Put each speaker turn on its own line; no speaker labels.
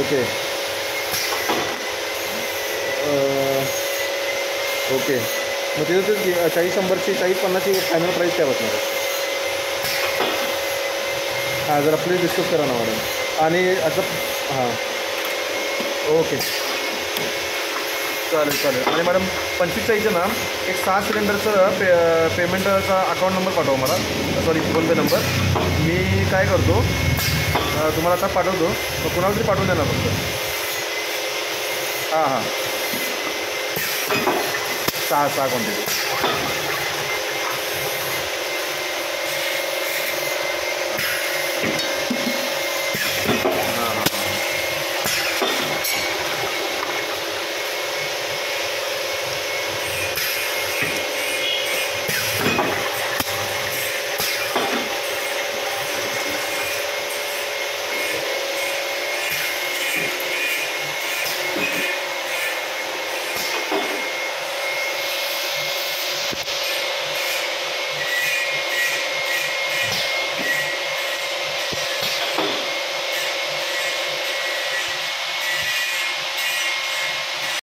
Okay okay uh, मग तिथं ते चाळीस शंभरची चाळीस पन्नासची फायनल प्राईस काय बसणार? हां जरा प्लीज डिस्कस करा ना मॅडम आणि असं हां. ओके चालेल चालेल. आणि मॅडम पंचवीस चाळीसचं ना एक सहा सिलेंडरचं पे पेमेंटचा अकाउंट नंबर पाठवा मला. सॉरी फोनपे नंबर मी काय करतो तुम्हाला आता पाठवतो मग कुणाला तरी पाठवून द्या ना फक्त हां हां सहा सहा क्वांटिटी